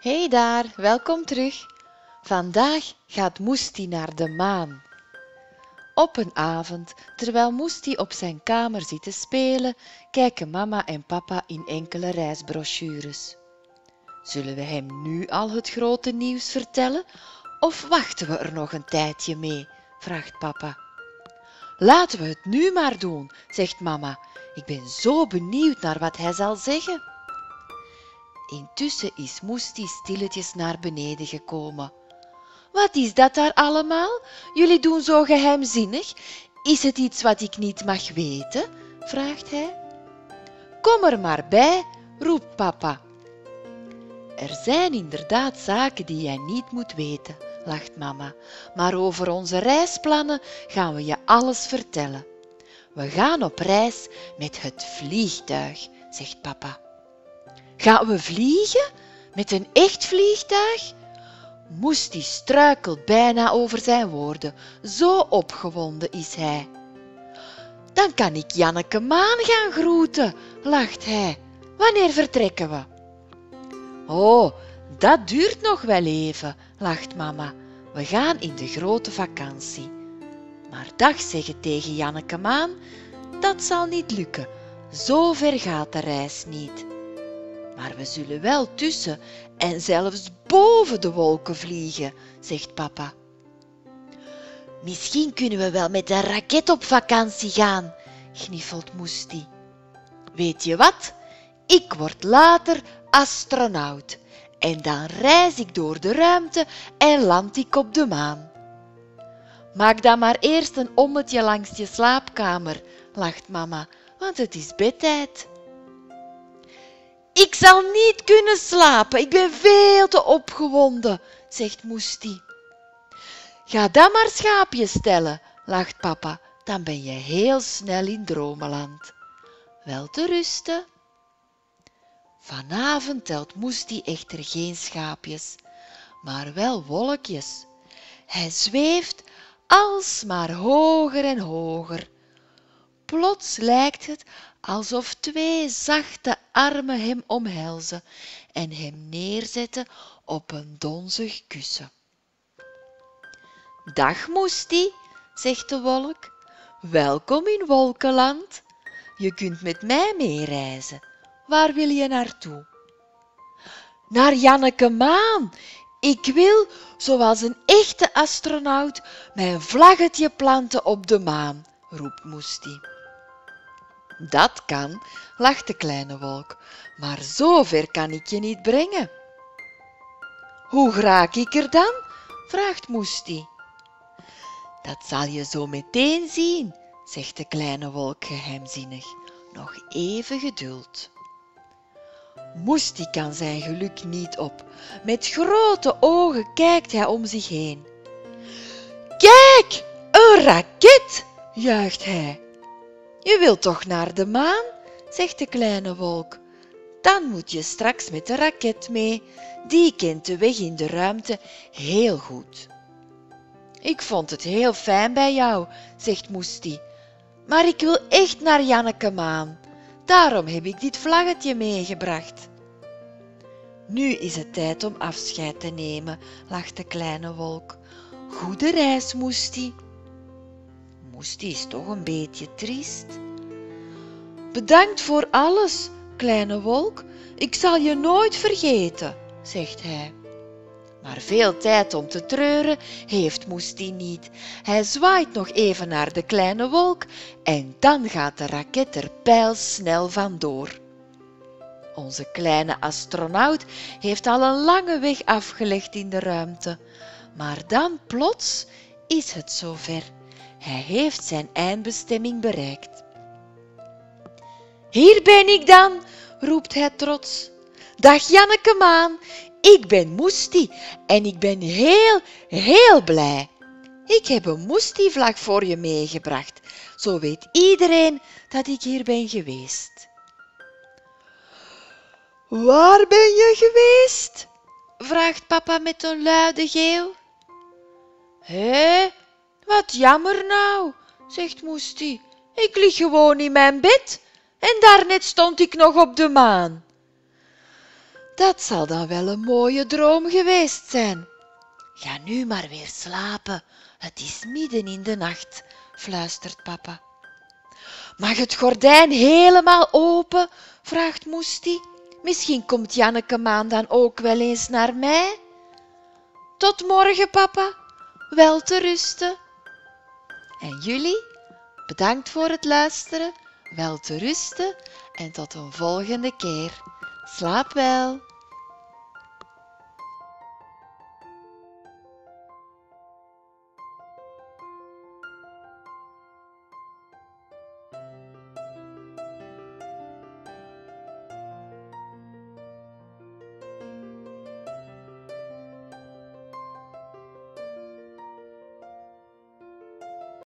Hey daar, welkom terug. Vandaag gaat Moesti naar de maan. Op een avond, terwijl Moesti op zijn kamer zit te spelen, kijken mama en papa in enkele reisbrochures. Zullen we hem nu al het grote nieuws vertellen of wachten we er nog een tijdje mee? vraagt papa. Laten we het nu maar doen, zegt mama. Ik ben zo benieuwd naar wat hij zal zeggen. Intussen is Moesti stilletjes naar beneden gekomen. Wat is dat daar allemaal? Jullie doen zo geheimzinnig. Is het iets wat ik niet mag weten? vraagt hij. Kom er maar bij, roept papa. Er zijn inderdaad zaken die jij niet moet weten, lacht mama, maar over onze reisplannen gaan we je alles vertellen. We gaan op reis met het vliegtuig, zegt papa. Gaan we vliegen? Met een echt vliegtuig? Moesti struikelt bijna over zijn woorden, zo opgewonden is hij. Dan kan ik Janneke Maan gaan groeten, lacht hij. Wanneer vertrekken we? Oh, dat duurt nog wel even, lacht mama. We gaan in de grote vakantie. Maar dag zeggen tegen Janneke Maan, dat zal niet lukken. Zo ver gaat de reis niet. Maar we zullen wel tussen en zelfs boven de wolken vliegen, zegt papa. Misschien kunnen we wel met een raket op vakantie gaan, gniffelt Moesti. Weet je wat? Ik word later astronaut en dan reis ik door de ruimte en land ik op de maan. Maak dan maar eerst een ommetje langs je slaapkamer, lacht mama, want het is bedtijd. Ik zal niet kunnen slapen, ik ben veel te opgewonden, zegt Moesti. Ga dan maar schaapjes stellen, lacht papa, dan ben je heel snel in dromenland. Wel te rusten. Vanavond telt Moesti echter geen schaapjes, maar wel wolkjes. Hij zweeft alsmaar hoger en hoger. Plots lijkt het alsof twee zachte armen hem omhelzen en hem neerzetten op een donzig kussen. Dag Moesti, zegt de wolk, welkom in Wolkenland. Je kunt met mij meereizen. Waar wil je naartoe? Naar Janneke Maan. Ik wil, zoals een echte astronaut, mijn vlaggetje planten op de maan, roept Moesti. Dat kan, lacht de kleine wolk, maar zo ver kan ik je niet brengen. Hoe raak ik er dan? vraagt Moesti. Dat zal je zo meteen zien, zegt de kleine wolk geheimzinnig. Nog even geduld. Moesti kan zijn geluk niet op. Met grote ogen kijkt hij om zich heen. Kijk, een raket, juicht hij. Je wilt toch naar de maan? zegt de kleine wolk. Dan moet je straks met de raket mee. Die kent de weg in de ruimte heel goed. Ik vond het heel fijn bij jou, zegt Moesti. Maar ik wil echt naar Janneke Maan. Daarom heb ik dit vlaggetje meegebracht. Nu is het tijd om afscheid te nemen, lacht de kleine wolk. Goede reis, Moesti. Moesti is toch een beetje triest. Bedankt voor alles, kleine wolk. Ik zal je nooit vergeten, zegt hij. Maar veel tijd om te treuren heeft Moesti niet. Hij zwaait nog even naar de kleine wolk en dan gaat de raket er pijlsnel vandoor. Onze kleine astronaut heeft al een lange weg afgelegd in de ruimte. Maar dan plots is het zover. Hij heeft zijn eindbestemming bereikt. Hier ben ik dan, roept hij trots. Dag Janneke Maan, ik ben Moesti en ik ben heel, heel blij. Ik heb een Moesti-vlag voor je meegebracht. Zo weet iedereen dat ik hier ben geweest. Waar ben je geweest? vraagt papa met een luide geel. Hé, wat jammer nou, zegt Moesti. Ik lig gewoon in mijn bed en daarnet stond ik nog op de maan. Dat zal dan wel een mooie droom geweest zijn. Ga nu maar weer slapen. Het is midden in de nacht, fluistert papa. Mag het gordijn helemaal open? vraagt Moesti. Misschien komt Janneke Maan dan ook wel eens naar mij. Tot morgen, papa. Wel te rusten. En jullie, bedankt voor het luisteren. Wel te rusten en tot een volgende keer. Slaap wel.